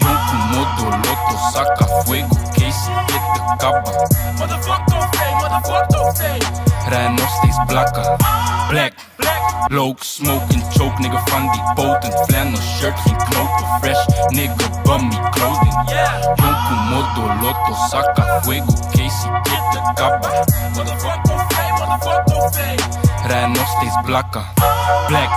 Yonku, modo, loto, saca fuego, Casey, get the capa. Motherfucker fame, motherfucker fame. Rij nog steeds blakken. Black, Loke, smoking, choke, nigga van die potent Flannel shirt, geen knopen, fresh, nigga, bummy clothing Yeah. Yonku, modo, loto, saca fuego, Casey, get the capa. Motherfucker fame, motherfucker fame. Rij nog steeds blakken. Black,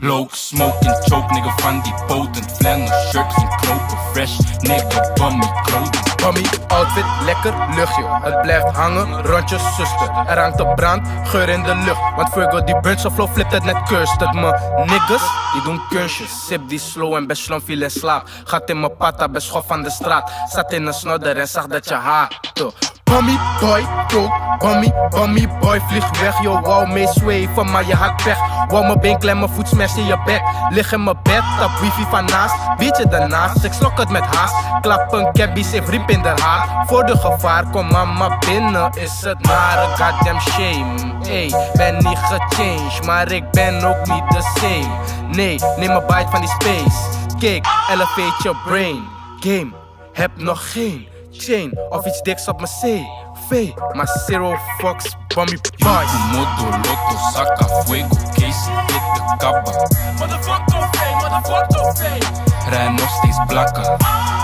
Loke, smoking, choke, nigga van die potent Flannel shirt, geen knopen, fresh, nigga, bummy clothing Mommy, outfit, lekker luchtje. Het blijft hangen, rondje zuster. Er hangt een brand, geur in de lucht. Want Virgo die burnt zo flow flipt het net cursed. Het me niggas, die doen kunstjes. Sip die slow en best slom viel in slaap. Gaat in mijn pata, best schof van de straat. Zat in een snodder en zag dat je haatte. Bommy boy, coke, bommy, bommy boy, vlieg weg. Yo, wou mee zweven, maar je had pech. Wou mijn been klem, mijn voet smash in je bek. Lig in mijn bed, tap wifi van naast. Beetje daarnaast, ik slok het met haast. Klap een cabby, zeef riep in de haar. Voor de gevaar, kom mama binnen. Is het nare goddamn shame. Ey, ben niet gechanged, maar ik ben ook niet the same. Nee, neem een bite van die space. Kijk, elevate your brain. Game, heb nog geen chain of iets diks op mijn CV. Maar zero fucks, bummy boys. Modo, loto, saca fuego, Casey, get the capa. Motherfucker fame, motherfucker fame. Rij nog steeds blakken.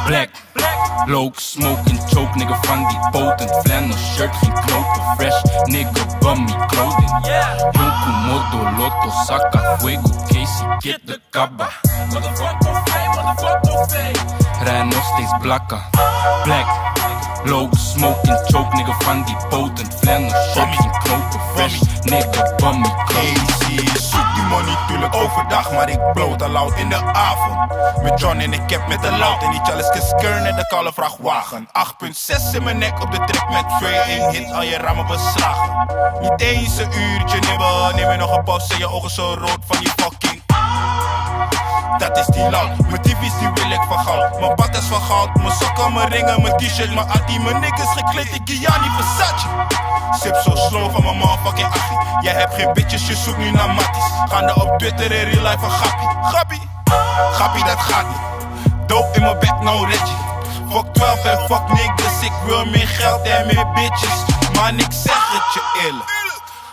Black, Loke, smoking, choke, nigga van die potent Flannel shirt, geen knopen, fresh, nigga, bummy clothing Yeah. Yonku, modo, loto, saca fuego, Casey, get the capa. Motherfucker fame, motherfucker fame. Rij nog steeds blakken. Black, Loke, smoking, choke, nigga van die potent Flannel shirt, geen knopen, fresh, nigga, bummy die money tuurlijk overdag, maar ik bloot al loud in de avond. Met John en ik heb met de loud en die chalice kisker net de kale vrachtwagen. 8.6 in mijn nek op de trip met Frey, één hit al je ramen beslagen. Niet eens een uurtje nibben, neem je nog een pauze, je ogen zo rood van die fucking. Dat is die loud, mijn die wil ik van goud Mijn bad is van goud, mijn sokken, mijn ringen, mijn t-shirt Mijn attie, mijn niggas gekleed. In Gianni Versace Sip zo slow van mijn motherfucking achie Jij hebt geen bitches, je zoekt nu naar matties. Gaande op Twitter in real life een grappie Grappie, grappie dat gaat niet. Dope in mijn bek, no Reggie. Fuck 12 en fuck niggas, ik wil meer geld en meer bitches. Maar ik zeg het je eerlijk.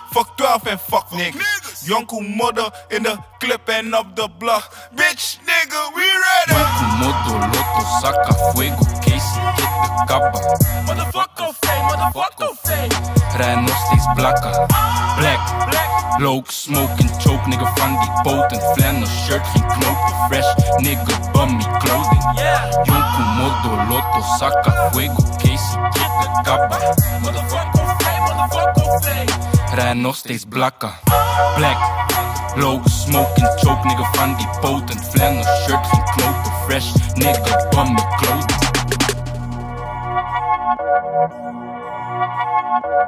Fuck 12 en fuck niggas. Jonko modder in de club en op de blog. Bitch, nigga, we ready. Yonku, modo, loto, saca fuego, Casey, get the capa. Motherfucker fame, motherfucker fame. Rij nog steeds blakken. Black, Loke, smoking, choke, nigga van die potent Flannel shirt, geen knopen, fresh, nigga, bummy clothing. Yonku, modo, loto, saca fuego, Casey, get the capa. Motherfucker fame, motherfucker fame. Rij nog steeds blakken. Black, Loke, smoking, choke, nigga van die potent Flannel shirt, geen knopen, fresh, nigga, bummy clothing Thank you.